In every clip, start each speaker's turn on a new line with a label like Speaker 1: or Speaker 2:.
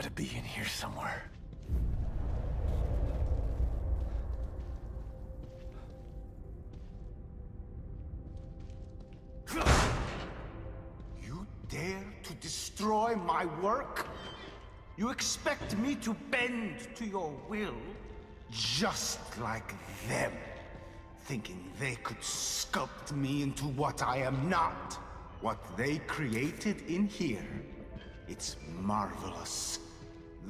Speaker 1: gotta be in here somewhere.
Speaker 2: You dare to destroy my work? You expect me to bend to your will? Just like them, thinking they could sculpt me into what I am not. What they created in here, it's marvelous.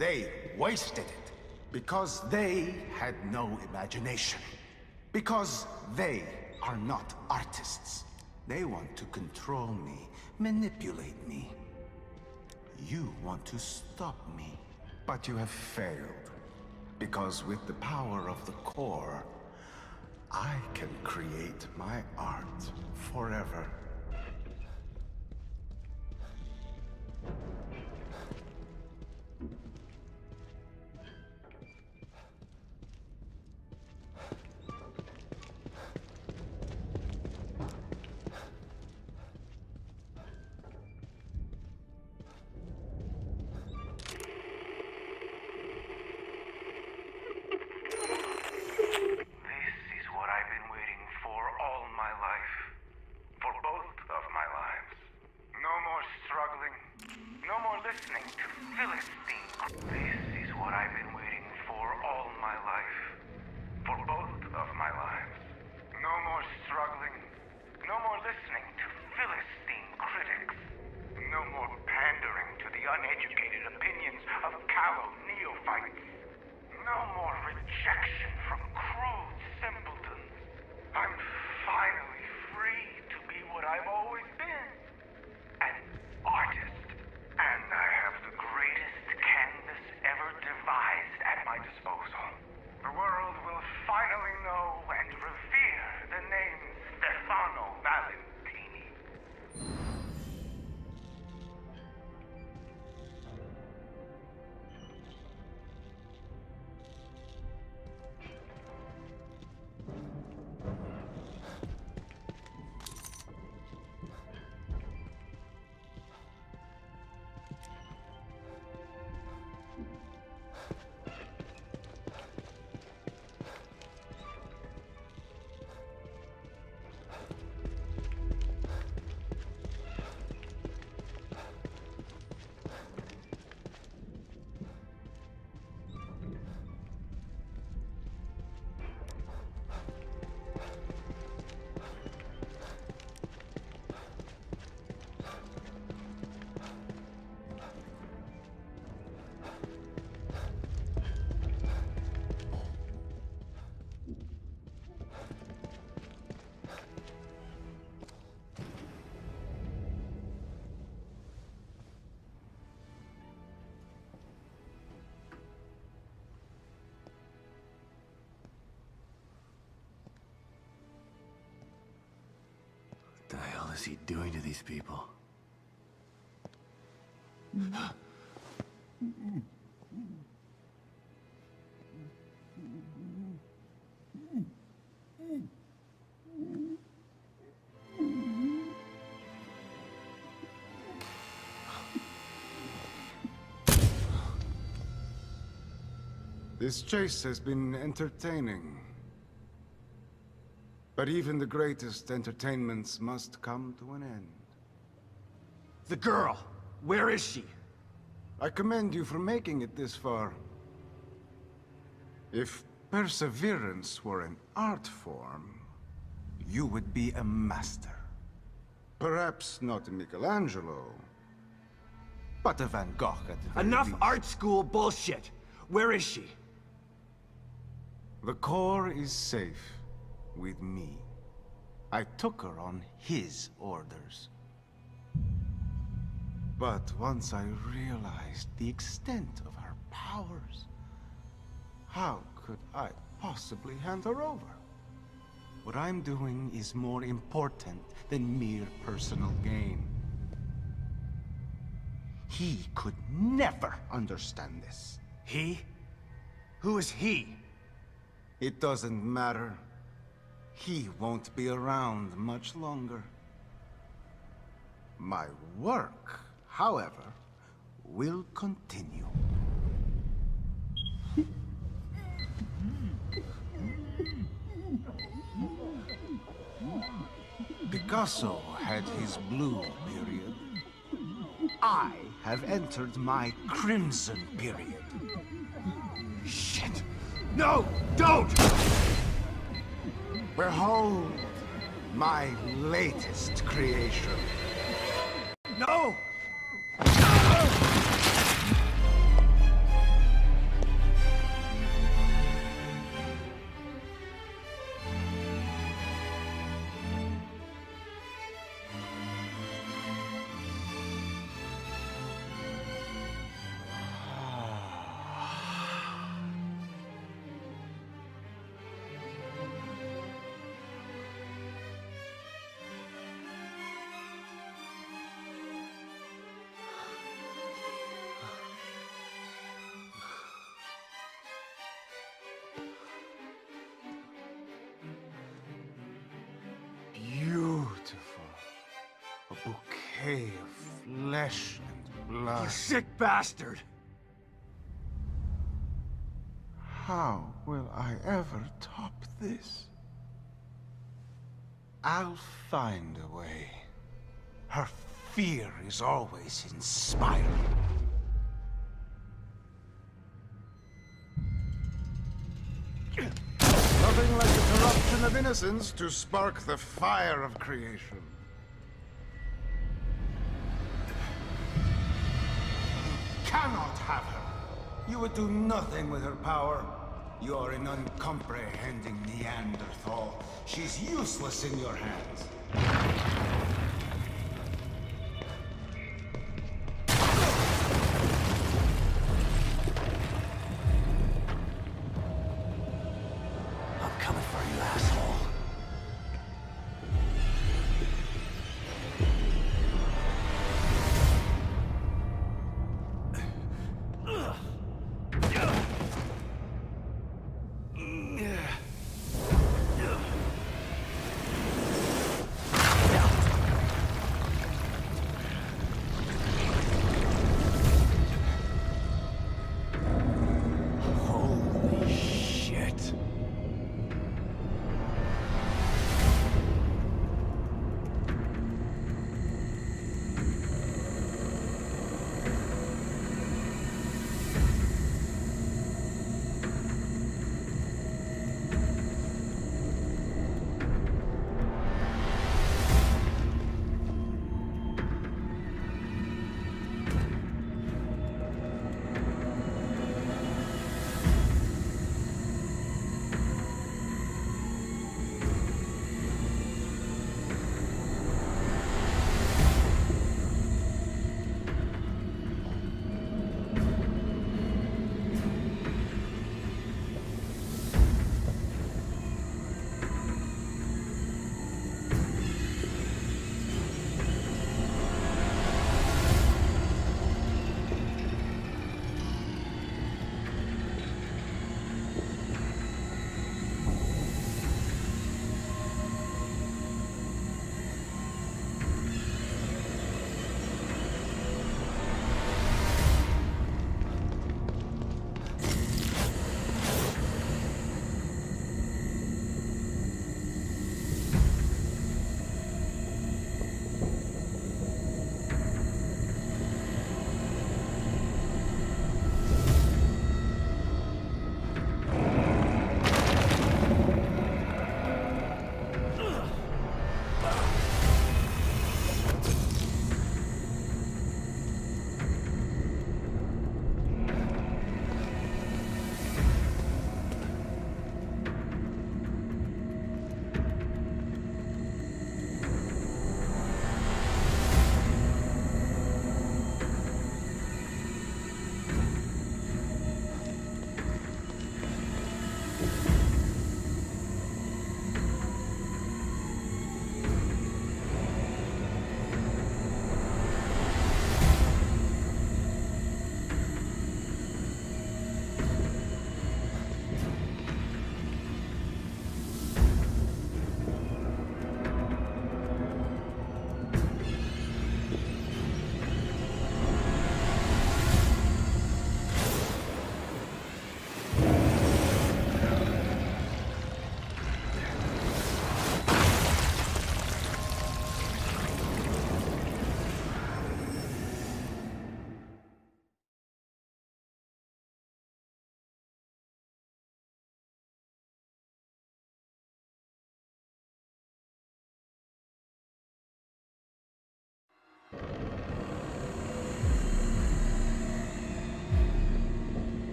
Speaker 2: They wasted it because they had no imagination. Because they are not artists. They want to control me, manipulate me. You want to stop me, but you have failed. Because with the power of the core, I can create my art forever.
Speaker 3: Is
Speaker 1: he doing to these people?
Speaker 2: This chase has been entertaining. But even the greatest entertainments must come to an end.
Speaker 4: The girl! Where is she?
Speaker 2: I commend you for making it this far. If perseverance were an art form, you would be a master. Perhaps not a Michelangelo, but a Van Gogh at the
Speaker 4: Enough
Speaker 2: least.
Speaker 4: art school bullshit! Where is she?
Speaker 2: The core is safe with me. I took her on his orders. But once I realized the extent of her powers, how could I possibly hand her over? What I'm doing is more important than mere personal gain. He could never understand this.
Speaker 4: He? Who is he?
Speaker 2: It doesn't matter. He won't be around much longer. My work, however, will continue. Picasso had his blue period. I have entered my crimson period.
Speaker 4: Shit! No! Don't!
Speaker 2: Behold, my latest creation.
Speaker 4: No!
Speaker 2: Bouquet of flesh and blood.
Speaker 4: You sick bastard!
Speaker 2: How will I ever top this? I'll find a way. Her fear is always inspiring. Nothing like the corruption of innocence to spark the fire of creation. Cannot have her. You would do nothing with her power. You are an uncomprehending Neanderthal. She's useless in your hands.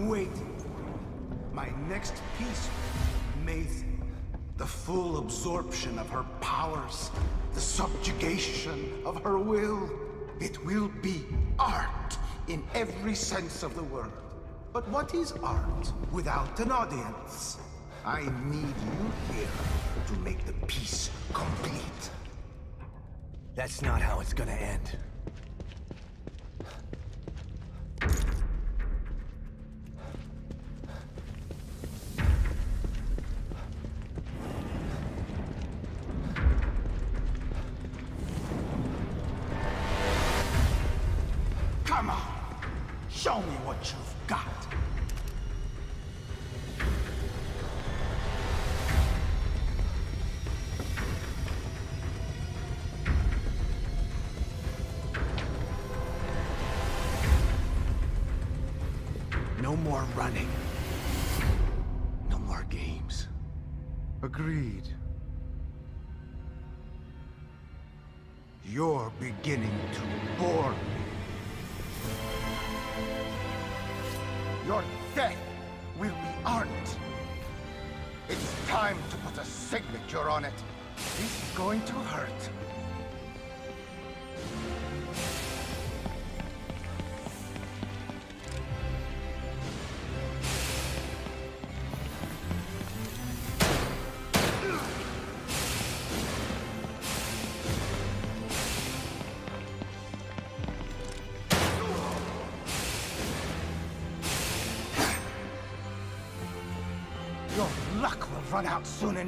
Speaker 2: Along. I'm waiting. My next piece amazing. The full absorption of her powers. The subjugation of her will. It will be art in every sense of the word. But what is art without an audience? I need you here to make the piece complete.
Speaker 1: That's not how it's gonna end.
Speaker 2: Agreed. You're beginning to bore me. Your death will be art. It's time to put a signature on it. This is going to hurt.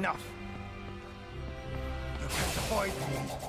Speaker 2: Enough. You can't avoid me.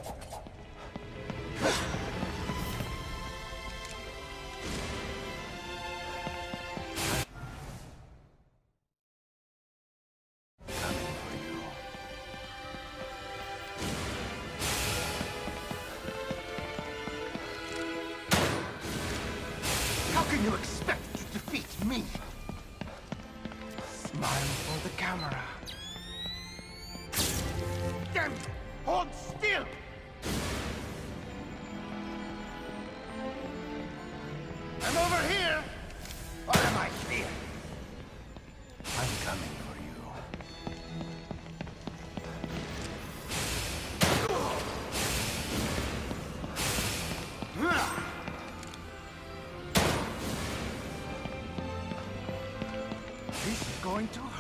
Speaker 2: Going to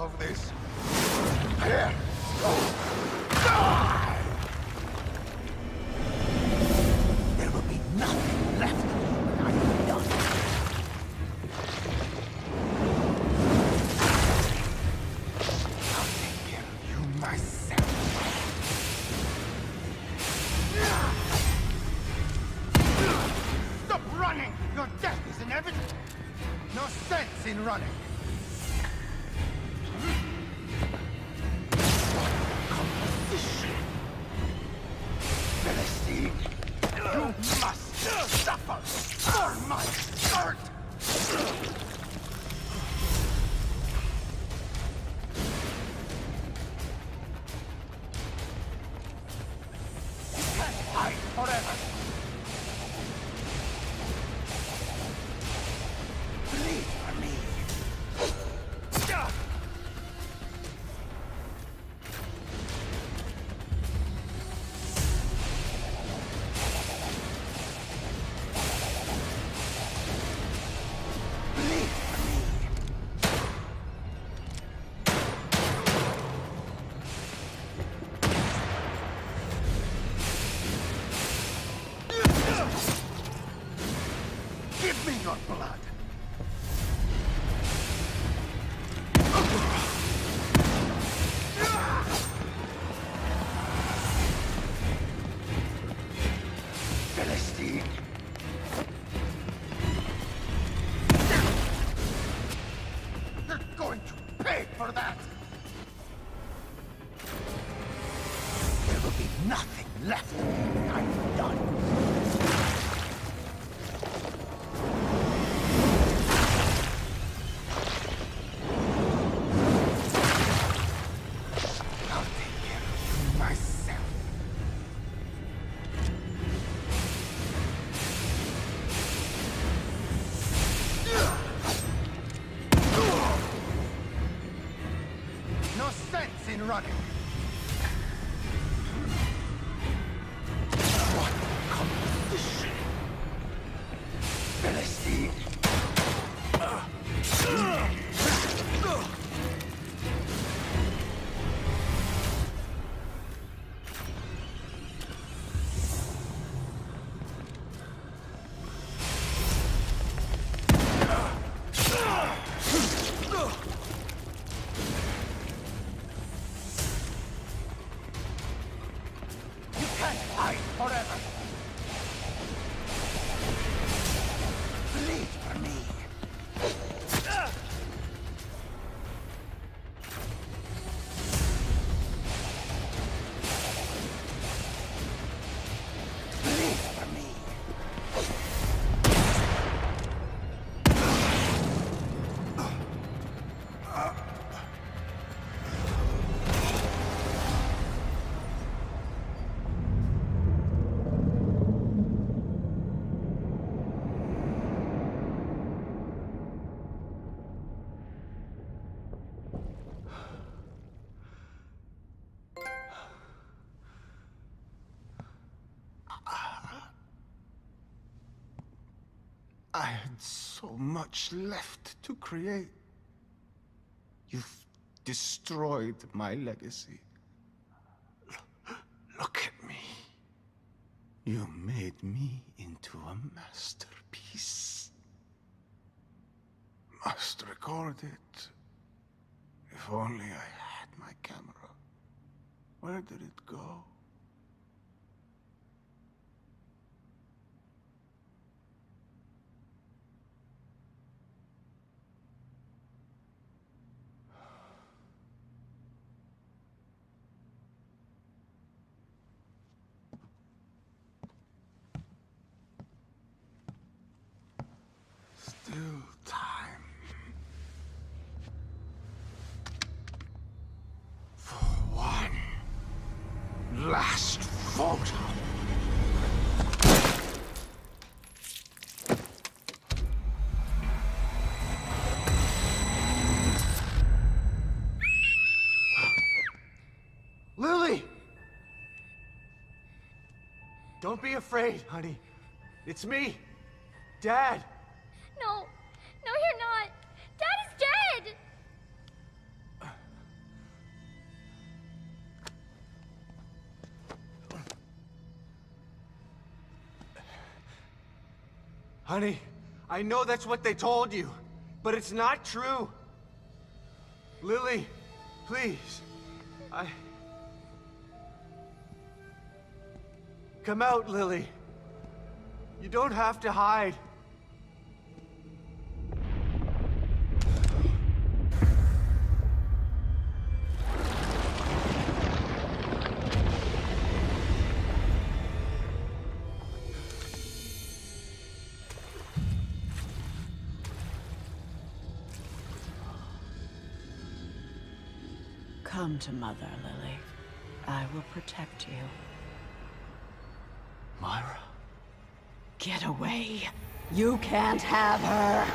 Speaker 2: of this. Nothing left. Of so much left to create. You've destroyed my legacy. L- Look at me. You made me into a masterpiece. Must record it. If only I had my camera. Where did it go? Still time. For one last photo. Lily! Don't be afraid, honey. It's me, Dad.
Speaker 5: No, no, you're not. Dad is dead.
Speaker 4: Honey, I know that's what they told you, but it's not true. Lily, please. I. Come out, Lily. You don't have to hide.
Speaker 6: Come to Mother, Lily. I will protect you.
Speaker 2: Myra?
Speaker 6: Get away. You can't have her.